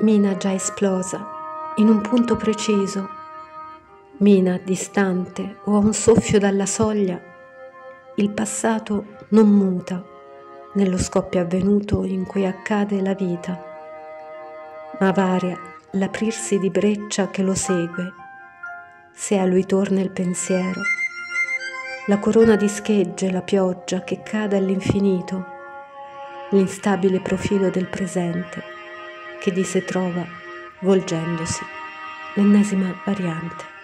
mina già esplosa, in un punto preciso, mina distante o a un soffio dalla soglia, il passato non muta nello scoppio avvenuto in cui accade la vita, ma varia l'aprirsi di breccia che lo segue, se a lui torna il pensiero, la corona di schegge, la pioggia che cade all'infinito, l'instabile profilo del presente che di sé trova volgendosi l'ennesima variante.